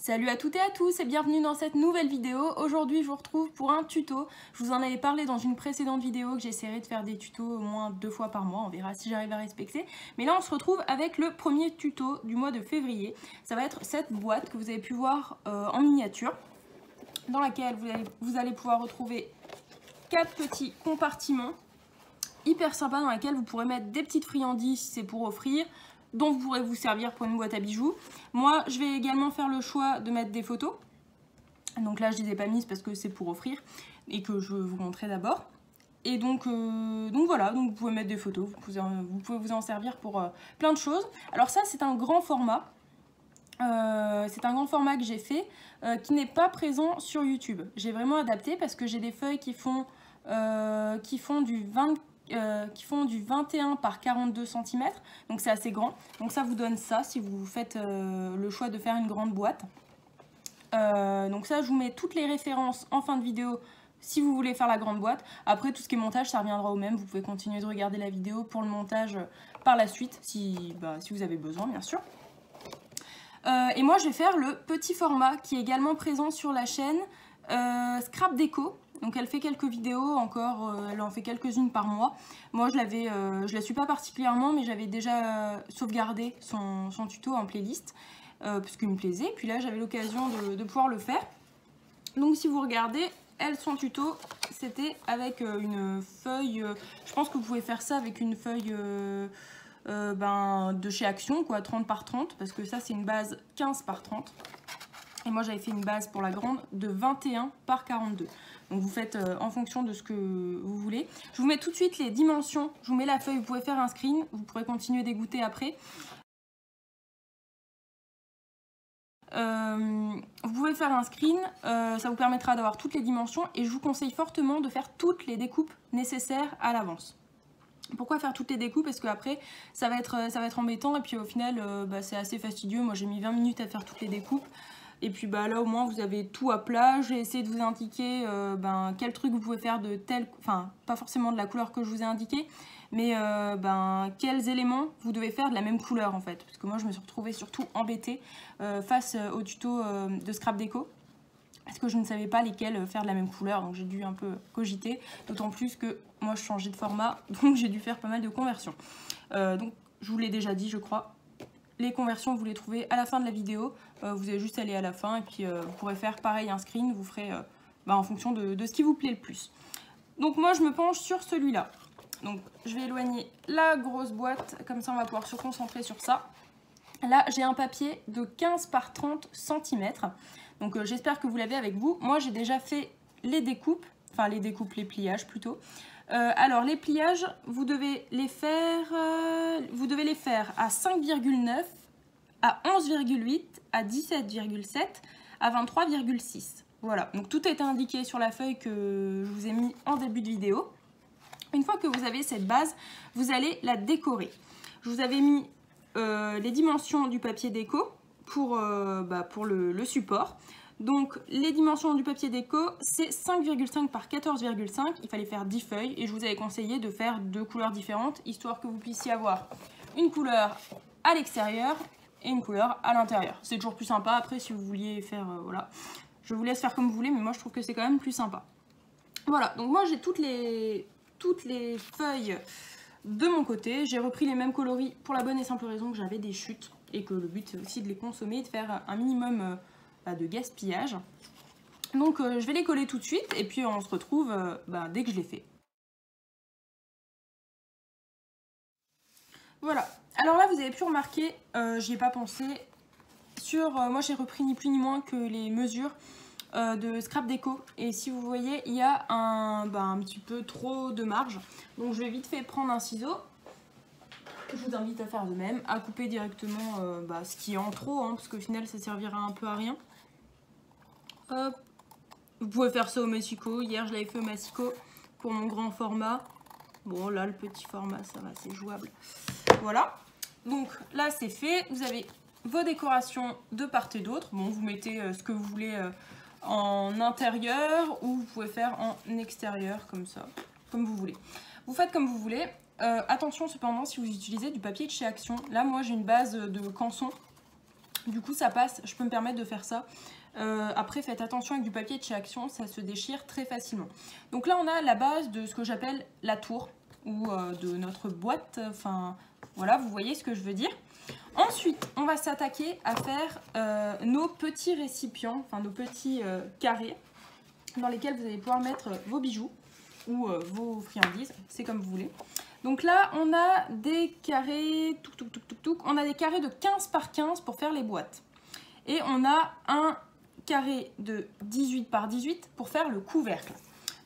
Salut à toutes et à tous et bienvenue dans cette nouvelle vidéo. Aujourd'hui je vous retrouve pour un tuto. Je vous en avais parlé dans une précédente vidéo que j'essaierai de faire des tutos au moins deux fois par mois. On verra si j'arrive à respecter. Mais là on se retrouve avec le premier tuto du mois de février. Ça va être cette boîte que vous avez pu voir euh, en miniature dans laquelle vous allez, vous allez pouvoir retrouver quatre petits compartiments hyper sympas dans lesquels vous pourrez mettre des petites friandises si c'est pour offrir, dont vous pourrez vous servir pour une boîte à bijoux. Moi, je vais également faire le choix de mettre des photos. Donc là, je les ai pas mises parce que c'est pour offrir et que je vous montrer d'abord. Et donc, euh, voilà, vous pouvez mettre des photos, vous pouvez, vous, pouvez vous en servir pour euh, plein de choses. Alors ça, c'est un grand format. Euh, c'est un grand format que j'ai fait qui n'est pas présent sur YouTube. J'ai vraiment adapté parce que j'ai des feuilles qui font, qui font du 24 euh, qui font du 21 par 42 cm, donc c'est assez grand. Donc ça vous donne ça si vous faites euh, le choix de faire une grande boîte. Euh, donc ça je vous mets toutes les références en fin de vidéo si vous voulez faire la grande boîte. Après tout ce qui est montage ça reviendra au même, vous pouvez continuer de regarder la vidéo pour le montage par la suite si, bah, si vous avez besoin bien sûr. et moi je vais faire le petit format qui est également présent sur la chaîne Scrap Déco. Donc elle fait quelques vidéos encore, euh, elle en fait quelques-unes par mois. Moi je l'avais, euh, je la suis pas particulièrement mais j'avais déjà euh, sauvegardé son, tuto en playlist parce qu'il me plaisait. Puis là j'avais l'occasion de, pouvoir le faire. Donc si vous regardez, elle son tuto c'était avec une feuille, je pense que vous pouvez faire ça avec une feuille ben, de chez Action quoi, 30 par 30 parce que ça c'est une base 15 par 30. Et moi j'avais fait une base pour la grande de 21 par 42. Donc vous faites euh, en fonction de ce que vous voulez. Je vous mets tout de suite les dimensions. Je vous mets la feuille, vous pouvez faire un screen. Vous pourrez continuer d'égoûter après. Euh, vous pouvez faire un screen, euh, ça vous permettra d'avoir toutes les dimensions et je vous conseille fortement de faire toutes les découpes nécessaires à l'avance. Pourquoi faire toutes les découpes? Parce qu'après ça, va être, ça va être embêtant et puis au final bah, c'est assez fastidieux. Moi j'ai mis 20 minutes à faire toutes les découpes. Et puis bah, là au moins vous avez tout à plat. J'ai essayé de vous indiquer euh, ben, quel truc vous pouvez faire de tel, enfin pas forcément de la couleur que je vous ai indiqué, mais euh, ben, quels éléments vous devez faire de la même couleur en fait. Parce que moi je me suis retrouvée surtout embêtée euh, face au tuto de Scrap Déco. Parce que je ne savais pas lesquels faire de la même couleur, donc j'ai dû un peu cogiter. D'autant plus que moi je changeais de format, donc j'ai dû faire pas mal de conversions. donc je vous l'ai déjà dit je crois, les conversions, vous les trouvez à la fin de la vidéo. Euh, vous avez juste aller à la fin et puis euh, vous pourrez faire pareil un screen. Vous ferez euh, bah, en fonction de, ce qui vous plaît le plus. Donc moi, je me penche sur celui-là. Donc je vais éloigner la grosse boîte. Comme ça, on va pouvoir se concentrer sur ça. Là, j'ai un papier de 15 par 30 cm. Donc j'espère que vous l'avez avec vous. Moi, j'ai déjà fait les découpes. Enfin, les découpes, les pliages plutôt. Euh, alors les pliages, vous devez les faire, euh, vous devez les faire à 5,9, à 11,8, à 17,7, à 23,6. Voilà, donc tout est indiqué sur la feuille que je vous ai mis en début de vidéo. Une fois que vous avez cette base, vous allez la décorer. Je vous avais mis euh, les dimensions du papier déco pour, bah, pour le support. Donc les dimensions du papier déco, c'est 5,5 par 14,5. Il fallait faire 10 feuilles et je vous avais conseillé de faire deux couleurs différentes, histoire que vous puissiez avoir une couleur à l'extérieur et une couleur à l'intérieur. C'est toujours plus sympa. Après, si vous vouliez faire... Euh, voilà. Je vous laisse faire comme vous voulez, mais moi je trouve que c'est quand même plus sympa. Voilà, donc moi j'ai toutes les, feuilles de mon côté. J'ai repris les mêmes coloris pour la bonne et simple raison que j'avais des chutes et que le but c'est aussi de les consommer, de faire un minimum... Euh, de gaspillage. Donc euh, je vais les coller tout de suite et puis on se retrouve euh, bah, dès que je les fais. Voilà. Alors là vous avez pu remarquer, euh, j'y ai pas pensé, sur moi j'ai repris ni plus ni moins que les mesures de scrap déco et si vous voyez il y a un, bah, un petit peu trop de marge donc je vais vite fait prendre un ciseau je vous invite à faire de même, à couper directement bah, ce qui est en trop, hein, parce qu'au final ça servira un peu à rien. Vous pouvez faire ça au Mexico. Hier, je l'avais fait au Mexico pour mon grand format. Bon, là, le petit format, ça va, c'est jouable. Voilà. Donc là, c'est fait. Vous avez vos décorations de part et d'autre. Bon, vous mettez euh, ce que vous voulez euh, en intérieur ou vous pouvez faire en extérieur, comme ça, comme vous voulez. Vous faites comme vous voulez. Euh, attention cependant si vous utilisez du papier de chez Action. Là, moi, j'ai une base de canson Du coup, ça passe, je peux me permettre de faire ça. Euh, après, faites attention avec du papier de chez Action, ça se déchire très facilement. Donc là, on a la base de ce que j'appelle la tour, ou euh, de notre boîte. Enfin, voilà, vous voyez ce que je veux dire. Ensuite, on va s'attaquer à faire euh, nos petits récipients, enfin nos petits carrés, dans lesquels vous allez pouvoir mettre vos bijoux ou vos friandises, c'est comme vous voulez. Donc là, on a des carrés, on a des carrés de 15 par 15 pour faire les boîtes. Et on a un carré de 18 par 18 pour faire le couvercle.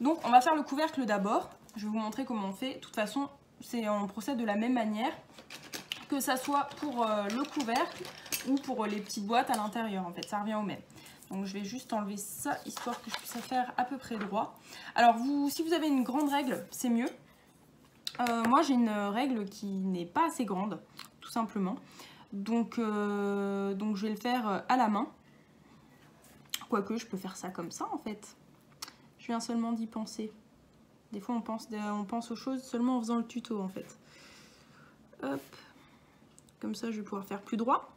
Donc on va faire le couvercle d'abord. Je vais vous montrer comment on fait. De toute façon, on procède de la même manière que ça soit pour euh, le couvercle ou pour les petites boîtes à l'intérieur. En fait, ça revient au même. Donc je vais juste enlever ça, histoire que je puisse faire à peu près droit. Alors vous, si vous avez une grande règle, c'est mieux. Euh, moi j'ai une règle qui n'est pas assez grande, tout simplement. Euh, donc je vais le faire à la main. Quoique, je peux faire ça comme ça, en fait. Je viens seulement d'y penser. Des fois, on pense, on pense aux choses seulement en faisant le tuto, en fait. Hop. Comme ça, je vais pouvoir faire plus droit.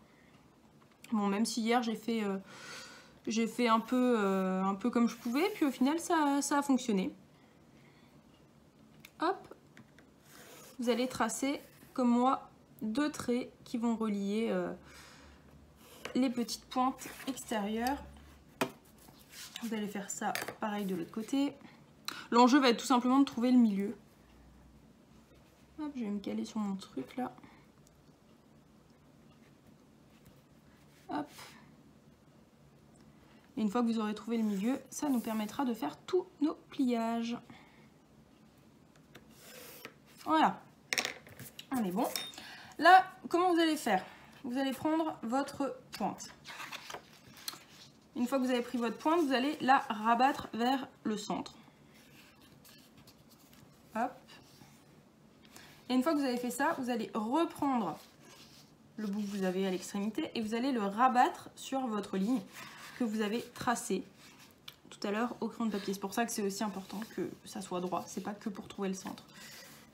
Bon, même si hier, j'ai fait, euh, j'ai fait un peu, euh, un peu comme je pouvais. Puis au final, ça, ça a fonctionné. Hop. Vous allez tracer, comme moi, deux traits qui vont relier euh, les petites pointes extérieures vous allez faire ça pareil de l'autre côté. L'enjeu va être tout simplement de trouver le milieu. Hop, je vais me caler sur mon truc là. Hop. Et une fois que vous aurez trouvé le milieu, ça nous permettra de faire tous nos pliages. Voilà. On est bon. Là, comment vous allez faire? Vous allez prendre votre pointe. Une fois que vous avez pris votre pointe, vous allez la rabattre vers le centre. Et une fois que vous avez fait ça, vous allez reprendre le bout que vous avez à l'extrémité et vous allez le rabattre sur votre ligne que vous avez tracée tout à l'heure au crayon de papier. C'est pour ça que c'est aussi important que ça soit droit. C'est pas que pour trouver le centre.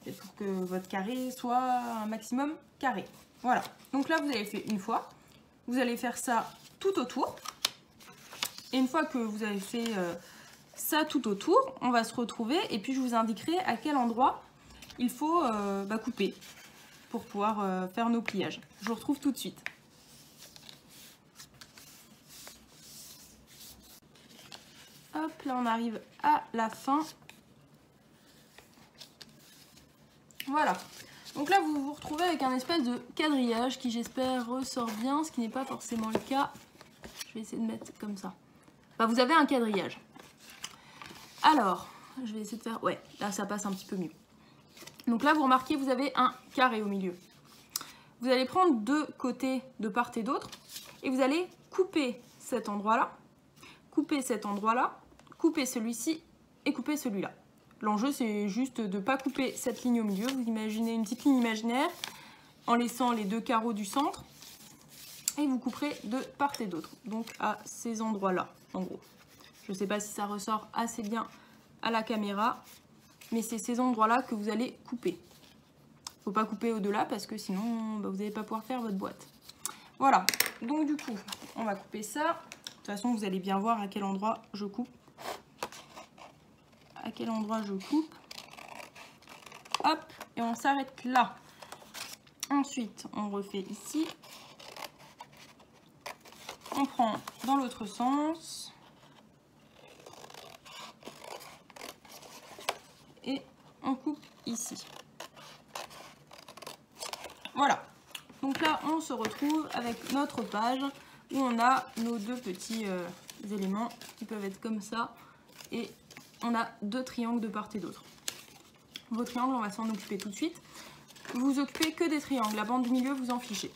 C'est pour que votre carré soit un maximum carré. Voilà. Donc là, vous avez fait une fois. Vous allez faire ça tout autour. Et une fois que vous avez fait euh, ça tout autour, on va se retrouver et puis je vous indiquerai à quel endroit il faut euh, bah, couper pour pouvoir euh, faire nos pliages. Je vous retrouve tout de suite. Hop, là on arrive à la fin. Voilà. Donc là vous vous retrouvez avec un espèce de quadrillage qui j'espère ressort bien, ce qui n'est pas forcément le cas. Je vais essayer de mettre comme ça vous avez un quadrillage. Alors, je vais essayer de faire... Ouais, là, ça passe un petit peu mieux. Donc là, vous remarquez, vous avez un carré au milieu. Vous allez prendre deux côtés de part et d'autre et vous allez couper cet endroit-là, couper cet endroit-là, couper celui-ci et couper celui-là. L'enjeu, c'est juste de ne pas couper cette ligne au milieu. Vous imaginez une petite ligne imaginaire en laissant les deux carreaux du centre et vous couperez de part et d'autre, donc à ces endroits-là en gros. Je ne sais pas si ça ressort assez bien à la caméra, mais c'est ces endroits-là que vous allez couper. Faut pas couper au-delà parce que sinon bah, vous n'allez pas pouvoir faire votre boîte. Voilà, donc du coup, on va couper ça. De toute façon, vous allez bien voir à quel endroit je coupe. À quel endroit je coupe. Hop, et on s'arrête là. Ensuite, on refait ici on prend dans l'autre sens. Et on coupe ici. Voilà. Donc là, on se retrouve avec notre page où on a nos deux petits euh, éléments qui peuvent être comme ça. Et on a deux triangles de part et d'autre. Vos triangles, on va s'en occuper tout de suite. Vous vous occupez que des triangles. La bande du milieu, vous en fichez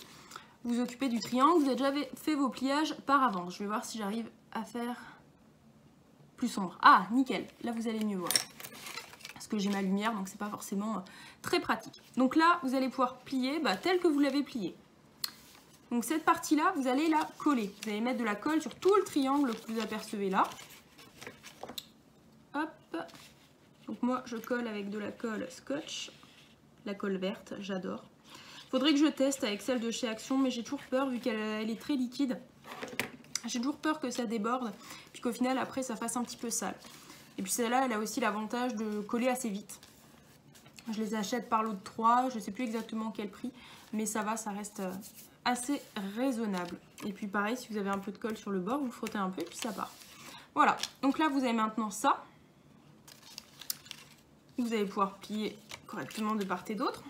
vous occupez du triangle. Vous avez déjà fait vos pliages par avance. Je vais voir si j'arrive à faire plus sombre. Ah, nickel. Là, vous allez mieux voir. Parce que j'ai ma lumière, donc c'est pas forcément euh, très pratique. Donc là, vous allez pouvoir plier bah, tel que vous l'avez plié. Donc cette partie-là, vous allez la coller. Vous allez mettre de la colle sur tout le triangle que vous apercevez là. Hop. Donc moi, je colle avec de la colle scotch. La colle verte, j'adore Faudrait que je teste avec celle de chez Action, mais j'ai toujours peur vu qu'elle est très liquide. J'ai toujours peur que ça déborde, puis qu'au final après ça fasse un petit peu sale. Et puis celle-là, elle a aussi l'avantage de coller assez vite. Je les achète par lot de 3, je sais plus exactement quel prix, mais ça va, ça reste euh, assez raisonnable. Et puis pareil, si vous avez un peu de colle sur le bord, vous frottez un peu et puis ça part. Voilà, donc là vous avez maintenant ça. Vous allez pouvoir plier correctement de part et d'autre.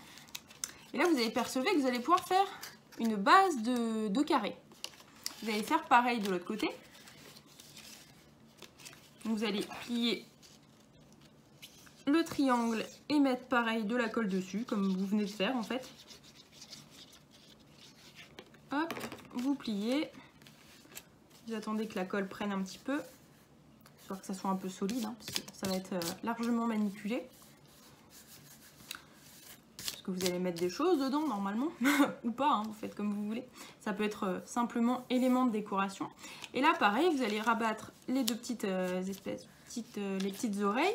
Et là vous allez percevoir que vous allez pouvoir faire une base de, de carré. Vous allez faire pareil de l'autre côté. Vous allez plier le triangle et mettre pareil de la colle dessus, comme vous venez de faire en fait. Hop, vous pliez. Vous attendez que la colle prenne un petit peu, histoire que ça soit un peu solide, hein, parce que ça va être euh, largement manipulé. Parce que vous allez mettre des choses dedans normalement, ou pas, hein, vous faites comme vous voulez. Ça peut être euh, simplement élément de décoration. Et là pareil, vous allez rabattre les deux petites euh, espèces, petites, les petites oreilles.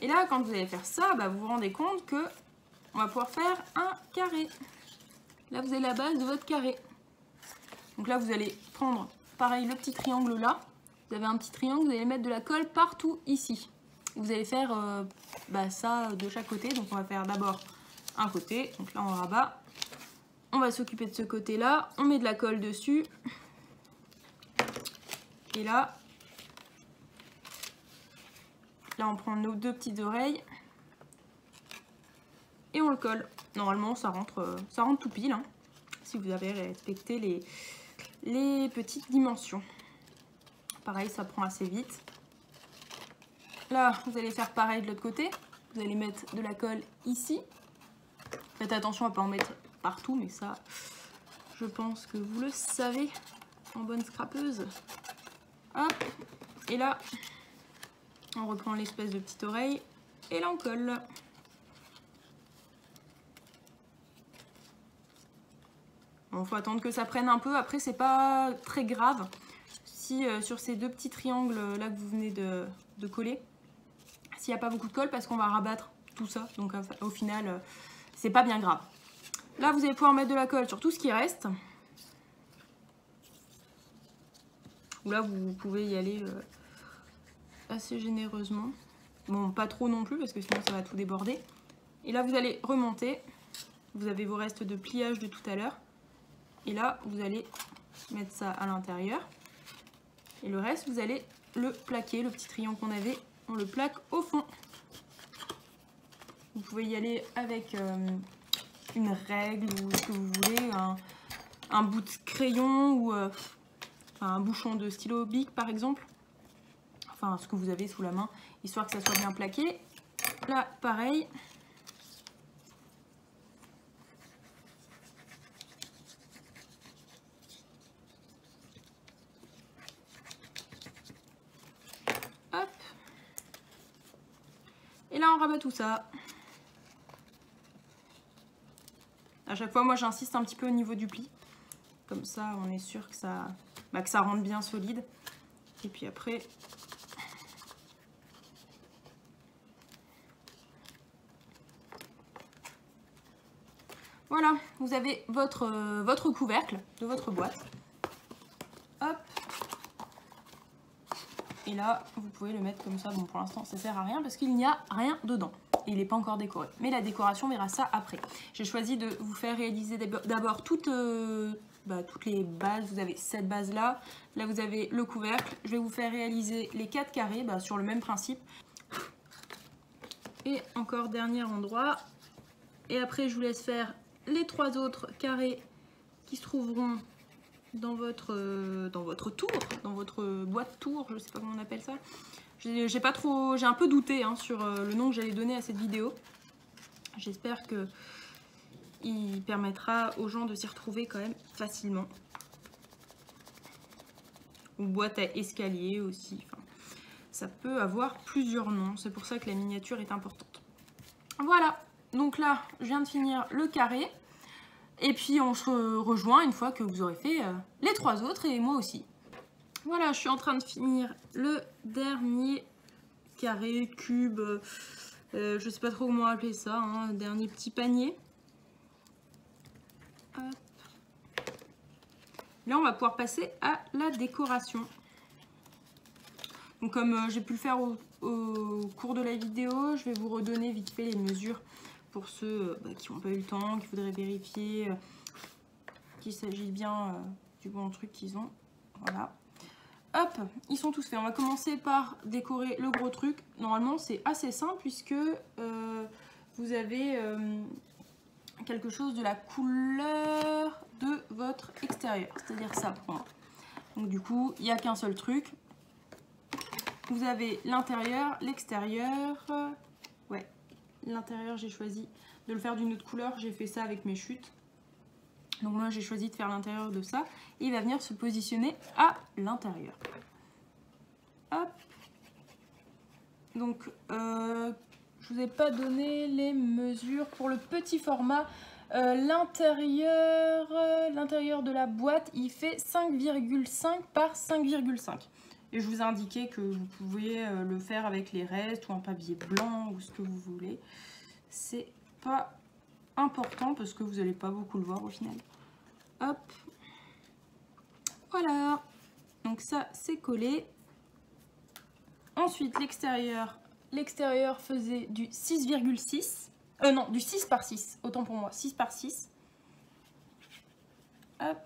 Et là, quand vous allez faire ça, bah, vous vous rendez compte que on va pouvoir faire un carré. Là, vous avez la base de votre carré. Donc là, vous allez prendre, pareil, le petit triangle là. Vous avez un petit triangle, vous allez mettre de la colle partout ici. Vous allez faire euh, bah, ça de chaque côté. Donc on va faire d'abord un côté. Donc là, on rabat. On va s'occuper de ce côté-là. On met de la colle dessus. Et là, Là, on prend nos deux petites oreilles et on le colle. Normalement, ça rentre, euh, ça rentre tout pile, hein, si vous avez respecté les petites dimensions. Pareil, ça prend assez vite. Là, vous allez faire pareil de l'autre côté. Vous allez mettre de la colle ici. Faites attention à ne pas en mettre partout, mais ça, je pense que vous le savez en bonne scrapeuse. Hop, et là, on reprend l'espèce de petite oreille et là on colle. Bon, faut attendre que ça prenne un peu. Après, c'est pas très grave. Si euh, sur ces deux petits triangles là que vous venez de, coller, s'il n'y a pas beaucoup de colle, parce qu'on va rabattre tout ça. Donc au final, euh, c'est pas bien grave. Là, vous allez pouvoir mettre de la colle sur tout ce qui reste. Ou là, vous pouvez y aller euh, assez généreusement. Bon, pas trop non plus parce que sinon ça va tout déborder. Et là, vous allez remonter. Vous avez vos restes de pliage de tout à l'heure. Et là, vous allez mettre ça à l'intérieur. Et le reste, vous allez le plaquer. Le petit triangle qu'on avait, on le plaque au fond. Vous pouvez y aller avec euh, une règle ou ce que vous voulez, un, bout de crayon ou euh, un bouchon de stylo bic par exemple enfin ce que vous avez sous la main, histoire que ça soit bien plaqué. Là, pareil. Hop. Tout ça. À chaque fois, moi, j'insiste un petit peu au niveau du pli. Comme ça, on est sûr que ça, bah, que ça rentre bien solide. Et puis après, Voilà, vous avez votre, euh, votre couvercle de votre boîte. Hop. Et là, vous pouvez le mettre comme ça. Bon, pour l'instant, ça sert à rien parce qu'il n'y a rien dedans. Il n'est pas encore décoré. Mais la décoration, on verra ça après. J'ai choisi de vous faire réaliser d'abord toutes, euh, bah, toutes les bases. Vous avez cette base-là. Là, vous avez le couvercle. Je vais vous faire réaliser les quatre carrés bah, sur le même principe. Et encore dernier endroit. Et après, je vous laisse faire les trois autres carrés qui se trouveront dans votre, euh, dans votre tour, dans votre boîte tour, je sais pas comment on appelle ça. J'ai pas trop, j'ai un peu douté hein, sur euh, le nom que j'allais donner à cette vidéo. J'espère que il permettra aux gens de s'y retrouver quand même facilement. Ou boîte à escalier aussi. Ça peut avoir plusieurs noms. C'est pour ça que la miniature est importante. Voilà. Donc là, je viens de finir le carré. Et puis on se rejoint une fois que vous aurez fait euh, les trois autres et moi aussi. Voilà, je suis en train de finir le dernier carré, cube, euh, je sais pas trop comment appeler ça, hein, dernier petit panier. Là, on va pouvoir passer à la décoration. Donc comme euh, j'ai pu le faire au, cours de la vidéo, je vais vous redonner vite fait les mesures pour ceux euh, bah, qui n'ont pas eu le temps, qui voudraient vérifier euh, qu'il s'agit bien du bon truc qu'ils ont. Voilà. Hop, ils sont tous faits. On va commencer par décorer le gros truc. Normalement, c'est assez simple puisque vous avez quelque chose de la couleur de votre extérieur. C'est-à-dire ça. Donc du coup, il n'y a qu'un seul truc. Vous avez l'intérieur, l'extérieur. L'intérieur, j'ai choisi de le faire d'une autre couleur. J'ai fait ça avec mes chutes. Donc moi, j'ai choisi de faire l'intérieur de ça. Il va venir se positionner à l'intérieur. Hop. Donc, euh, je vous ai pas donné les mesures pour le petit format. Euh, l'intérieur, euh, l'intérieur de la boîte, il fait 5,5 par 5,5. Et je vous ai indiqué que vous pouvez euh, le faire avec les restes ou un papier blanc ou ce que vous voulez. C'est pas important parce que vous n'allez pas beaucoup le voir au final. Hop. Voilà. Donc ça, c'est collé. Ensuite, l'extérieur. L'extérieur faisait du 6,6. Euh non, du 6 par 6. Autant pour moi. 6 par 6. Hop.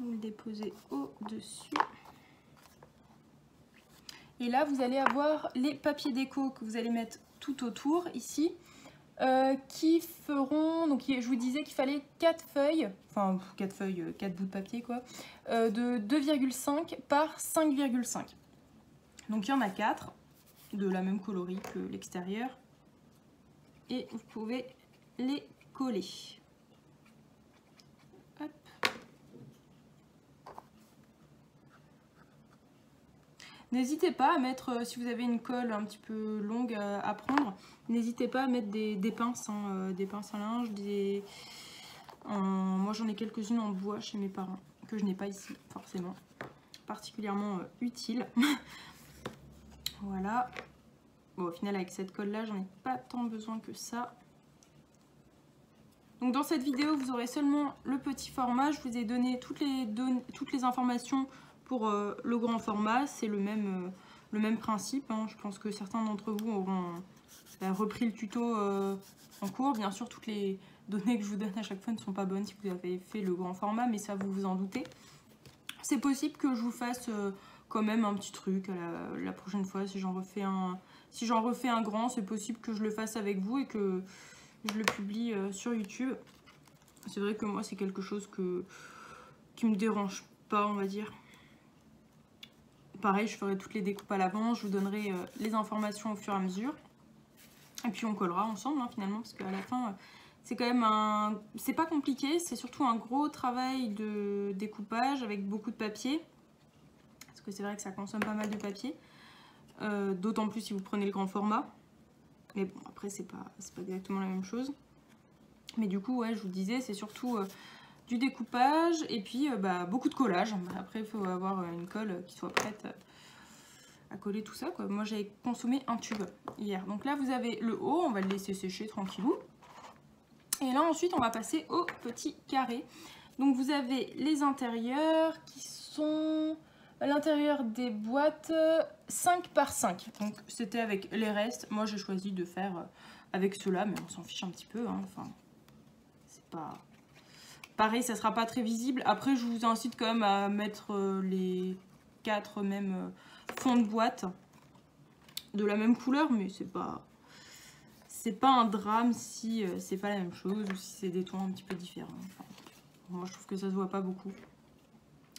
Vous le déposez au-dessus. Et là, vous allez avoir les papiers déco que vous allez mettre tout autour, ici, euh, qui feront... Donc, je vous disais qu'il fallait 4 feuilles, enfin, 4 feuilles, 4 euh, bouts de papier, quoi, euh, de 2,5 par 5,5. Donc, il y en a 4, de la même coloris que l'extérieur. Et vous pouvez les coller. N'hésitez pas à mettre, euh, si vous avez une colle un petit peu longue à, prendre, n'hésitez pas à mettre des, pinces, hein, euh, des pinces à linge, des... moi j'en ai quelques-unes en bois chez mes parents, que je n'ai pas ici forcément, particulièrement euh, utile. voilà. Bon, au final avec cette colle là, j'en ai pas tant besoin que ça. Donc dans cette vidéo, vous aurez seulement le petit format. Je vous ai donné toutes les informations pour euh, le grand format, c'est le même, euh, le même principe. Hein. Je pense que certains d'entre vous auront bah, repris le tuto euh, en cours. Bien sûr, toutes les données que je vous donne à chaque fois ne sont pas bonnes si vous avez fait le grand format, mais ça vous vous en doutez. C'est possible que je vous fasse quand même un petit truc la, prochaine fois si j'en refais un si j'en refais un grand c'est possible que je le fasse avec vous et que je le publie sur YouTube c'est vrai que moi c'est quelque chose que qui me dérange pas on va dire Pareil, je ferai toutes les découpes à l'avant, je vous donnerai euh, les informations au fur et à mesure. Et puis on collera ensemble hein, finalement, parce qu'à la fin, euh, c'est quand même un... C'est pas compliqué, c'est surtout un gros travail de découpage avec beaucoup de papier. Parce que c'est vrai que ça consomme pas mal de papier. Euh, d'autant plus si vous prenez le grand format. Mais bon, après, c'est pas, pas exactement la même chose. Mais du coup, ouais, je vous disais, c'est surtout du découpage et puis euh, bah, beaucoup de collage. Après, il faut avoir une colle qui soit prête à coller tout ça. Quoi. Moi, j'ai consommé un tube hier. Donc là, vous avez le haut, on va le laisser sécher tranquillou. Et là, ensuite, on va passer au petit carré. Donc, vous avez les intérieurs qui sont à l'intérieur des boîtes 5 par 5. Donc, c'était avec les restes. Moi, j'ai choisi de faire avec cela, mais on s'en fiche un petit peu. Hein. Enfin, c'est pas Pareil, ça sera pas très visible. Après, je vous incite quand même à mettre euh, les quatre mêmes euh, fonds de boîte de la même couleur, mais c'est pas c'est pas un drame si euh, c'est pas la même chose ou si c'est des tons un petit peu différents. moi, je trouve que ça se voit pas beaucoup.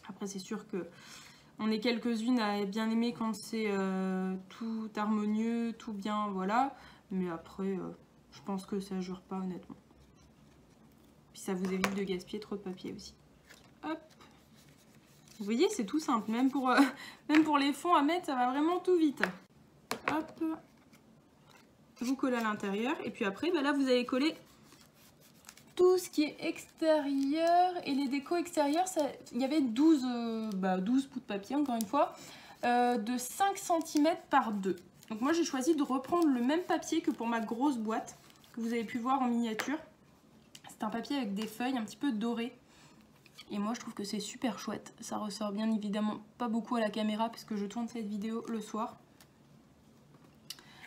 Après, c'est sûr que on est quelques-unes à bien aimer quand c'est tout harmonieux, tout bien, voilà. Mais après, je pense que ça jure pas honnêtement ça vous évite de gaspiller trop de papier aussi. Hop. Vous voyez, c'est tout simple. Même pour, euh, même pour les fonds à mettre, ça va vraiment tout vite. Hop. Vous collez à l'intérieur. Et puis après, bah là, vous allez coller tout ce qui est extérieur et les décos extérieurs, il y avait 12, euh, bah, bouts de papier, encore une fois, euh, de 5 cm par 2. Donc moi j'ai choisi de reprendre le même papier que pour ma grosse boîte, que vous avez pu voir en miniature. C'est un papier avec des feuilles un petit peu dorées. Et moi je trouve que c'est super chouette. Ça ressort bien évidemment pas beaucoup à la caméra puisque je tourne cette vidéo le soir.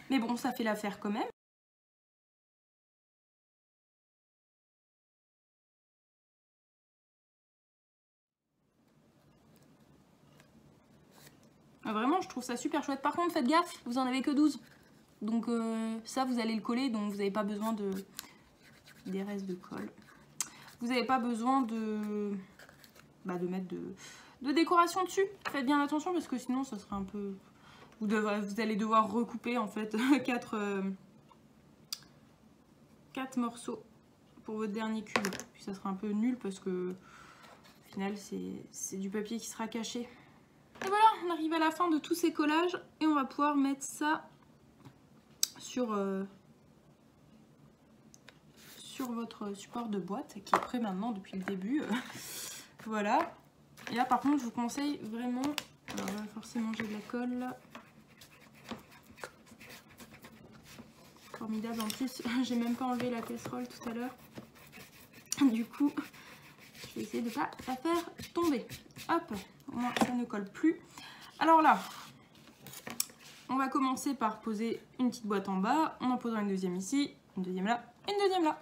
Mais bon, ça fait l'affaire quand même. Ah, vraiment, je trouve ça super chouette. Par contre, faites gaffe, vous en avez que 12. Donc euh, ça, vous allez le coller, donc vous n'avez pas besoin de des restes de colle. Vous n'avez pas besoin de, bah, mettre de, décoration dessus. Faites bien attention parce que sinon, ça serait un peu... Vous, vous allez devoir recouper en fait 4, euh, morceaux pour votre dernier cube. Puis ça sera un peu nul parce que au final, c'est du papier qui sera caché. Et voilà, on arrive à la fin de tous ces collages et on va pouvoir mettre ça sur, euh, votre support de boîte qui est prêt maintenant depuis le début. voilà. Et là par contre je vous conseille vraiment, alors forcément j'ai de la colle. Formidable en plus, j'ai même pas enlevé la casserole tout à l'heure. Du coup, je vais essayer de pas la faire tomber. Hop, moi ça ne colle plus. Alors là, on va commencer par poser une petite boîte en bas, on en posera une deuxième ici, une deuxième là, une deuxième là.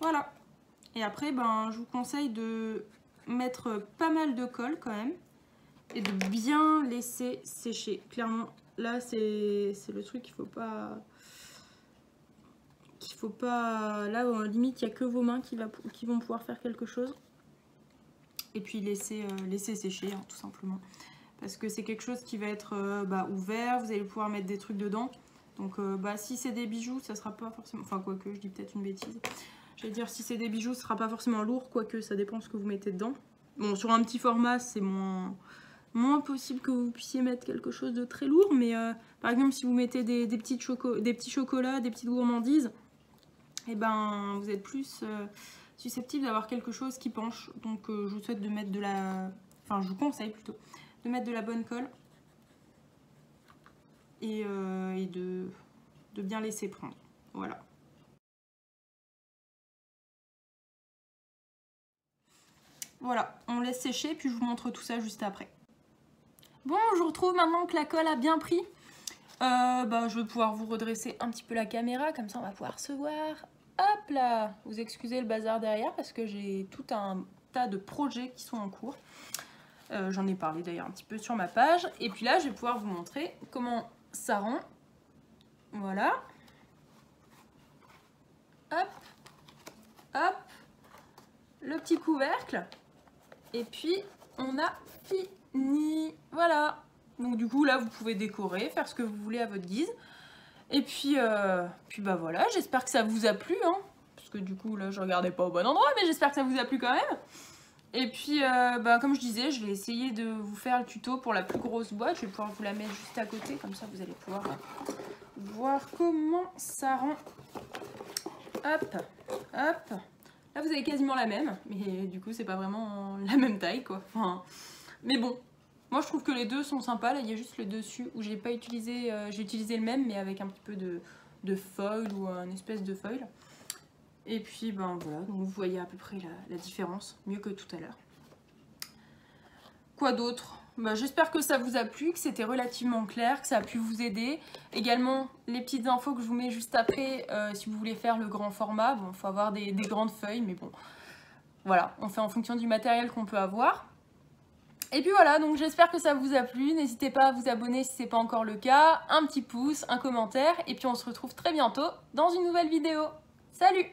Voilà. Et après, ben, je vous conseille de mettre pas mal de colle quand même et de bien laisser sécher. Clairement, là, c'est le truc qu'il faut pas... qu'il faut pas... Là, limite, il n'y a que vos mains qui, vont pouvoir faire quelque chose et puis laisser, euh, sécher hein, tout simplement. Parce que c'est quelque chose qui va être euh, bah, ouvert, vous allez pouvoir mettre des trucs dedans. Donc euh, bah, si c'est des bijoux, ça sera pas forcément... Enfin quoique, je dis peut-être une bêtise. Je vais dire si c'est des bijoux, ce sera pas forcément lourd, quoique ça dépend ce que vous mettez dedans. Bon, sur un petit format, c'est moins, moins possible que vous puissiez mettre quelque chose de très lourd. Mais par exemple, si vous mettez des, petits chocolats, des petites gourmandises, et eh ben vous êtes plus susceptible d'avoir quelque chose qui penche. Donc euh, je vous souhaite de mettre de la... Enfin je vous conseille plutôt de mettre de la bonne colle et, euh, de bien laisser prendre. Voilà. Voilà, on laisse sécher puis je vous montre tout ça juste après. Bon, je retrouve maintenant que la colle a bien pris. Euh, bah, je vais pouvoir vous redresser un petit peu la caméra, comme ça on va pouvoir se voir. Hop là Vous excusez le bazar derrière parce que j'ai tout un tas de projets qui sont en cours. Euh, j'en ai parlé d'ailleurs un petit peu sur ma page. Et puis là, je vais pouvoir vous montrer comment ça rend. Voilà. Hop. Hop. Le petit couvercle. Et puis, on a fini. Voilà. Donc du coup, là, vous pouvez décorer, faire ce que vous voulez à votre guise. Et puis, euh, puis bah voilà, j'espère que ça vous a plu, hein, parce que du coup là je regardais pas au bon endroit, mais j'espère que ça vous a plu quand même. Et puis, euh, bah, comme je disais, je vais essayer de vous faire le tuto pour la plus grosse boîte. Je vais pouvoir vous la mettre juste à côté, comme ça vous allez pouvoir voir comment ça rend. Hop, hop. Là vous avez quasiment la même, mais du coup c'est pas vraiment la même taille quoi. Mais bon, moi je trouve que les deux sont sympas, là il y a juste le dessus où j'ai pas utilisé, euh, j'ai utilisé le même mais avec un petit peu de, de foil ou un espèce de foil. Et puis ben voilà, donc vous voyez à peu près la, différence, mieux que tout à l'heure. Quoi d'autre? Bah, J'espère que ça vous a plu, que c'était relativement clair, que ça a pu vous aider. Également, les petites infos que je vous mets juste après, euh, si vous voulez faire le grand format, bon, il faut avoir des, des grandes feuilles, mais bon, voilà, on fait en fonction du matériel qu'on peut avoir. Et puis voilà, donc j'espère que ça vous a plu. N'hésitez pas à vous abonner si ce n'est pas encore le cas, un petit pouce, un commentaire, et puis on se retrouve très bientôt dans une nouvelle vidéo. Salut